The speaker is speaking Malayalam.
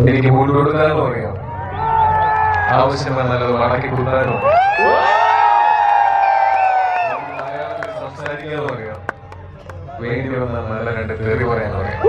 എനിക്ക് മൂട് കൊടുക്കാനും അറിയാം ആവശ്യം വന്നാൽ മടക്കി കൊടുക്കാനോ മലയാളത്തിൽ സംസാരിക്കാനും അറിയാം വേണ്ടി വന്നാൽ നല്ല രണ്ട് തെറി പറയാനും അറിയാം